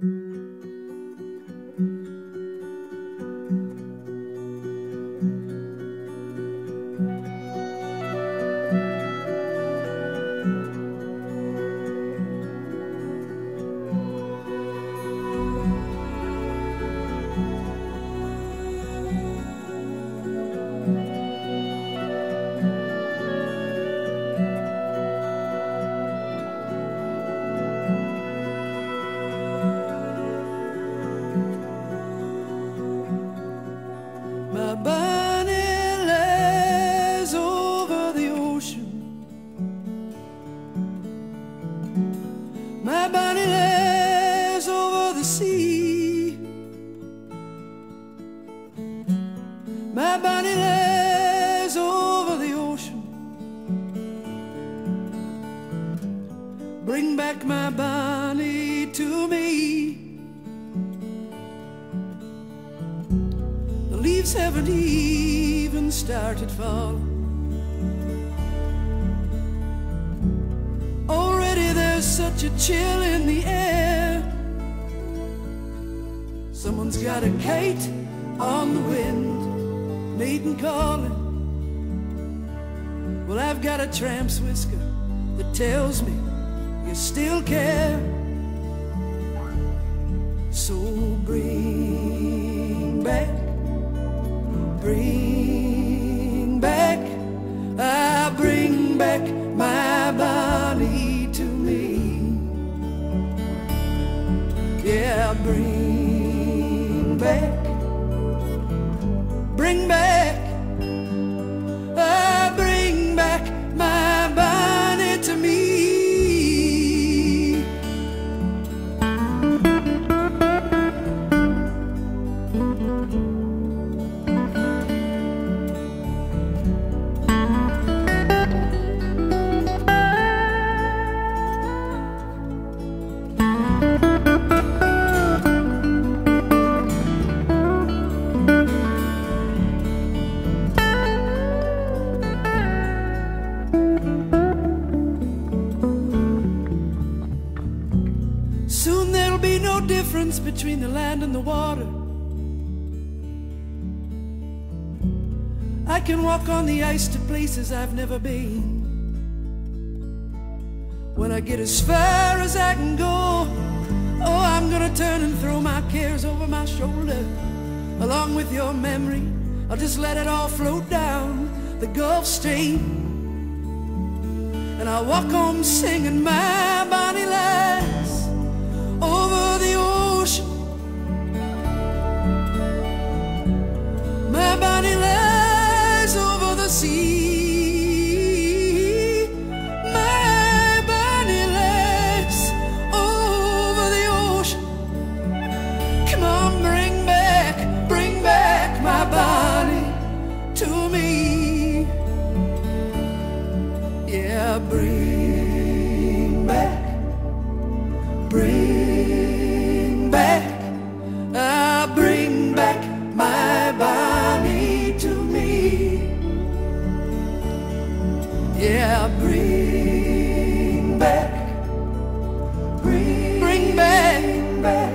My sea. My Bonnie lays over the ocean. Bring back my Bonnie to me. The leaves haven't even started falling. Already there's such a chill in the air. Someone's got a kite on the wind, maiden calling. Well, I've got a tramp's whisker that tells me you still care. So bring back bring back, I bring back my Bonnie to me. Yeah, bring back, bring back, difference between the land and the water. I can walk on the ice to places I've never been. When I get as far as I can go, oh, I'm gonna turn and throw my cares over my shoulder. Along with your memory, I'll just let it all float down the Gulf Stream. And I'll walk home singing my bonnie Bring back bring back, ah, bring back my Bonnie to me. Yeah, bring back, bring, bring back, back,